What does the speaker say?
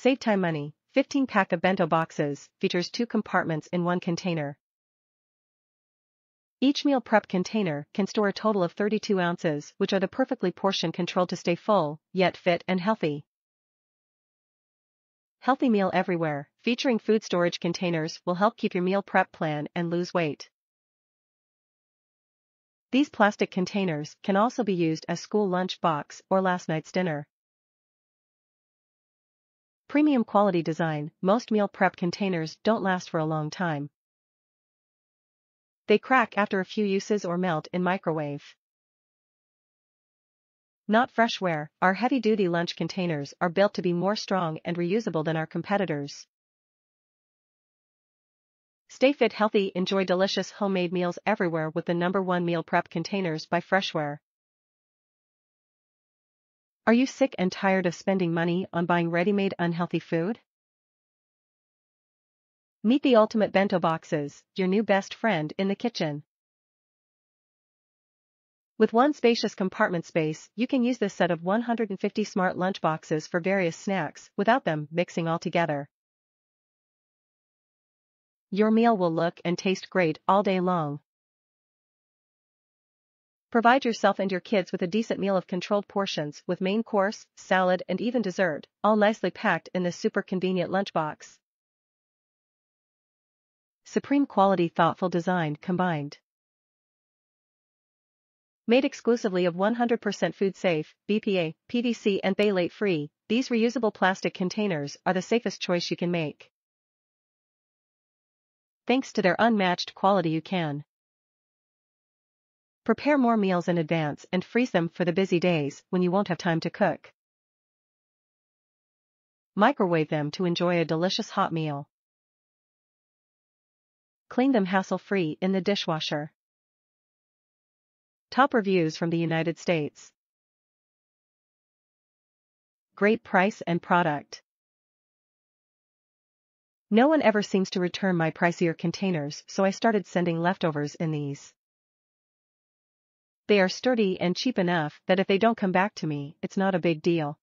Save time money. 15 pack of bento boxes features two compartments in one container. Each meal prep container can store a total of 32 ounces, which are the perfectly portion controlled to stay full, yet fit and healthy. Healthy Meal Everywhere, featuring food storage containers will help keep your meal prep plan and lose weight. These plastic containers can also be used as school lunch box or last night's dinner. Premium quality design, most meal prep containers don't last for a long time. They crack after a few uses or melt in microwave. Not freshware, our heavy-duty lunch containers are built to be more strong and reusable than our competitors. Stay fit healthy enjoy delicious homemade meals everywhere with the number one meal prep containers by Freshware. Are you sick and tired of spending money on buying ready-made unhealthy food? Meet the ultimate bento boxes, your new best friend in the kitchen. With one spacious compartment space, you can use this set of 150 smart lunch boxes for various snacks without them mixing all together. Your meal will look and taste great all day long. Provide yourself and your kids with a decent meal of controlled portions with main course, salad and even dessert, all nicely packed in this super convenient lunchbox. Supreme quality thoughtful design combined. Made exclusively of 100% food safe, BPA, PVC and phthalate free, these reusable plastic containers are the safest choice you can make. Thanks to their unmatched quality you can prepare more meals in advance and freeze them for the busy days when you won't have time to cook. Microwave them to enjoy a delicious hot meal. Clean them hassle-free in the dishwasher. Top reviews from the United States. Great price and product. No one ever seems to return my pricier containers so I started sending leftovers in these. They are sturdy and cheap enough that if they don't come back to me, it's not a big deal.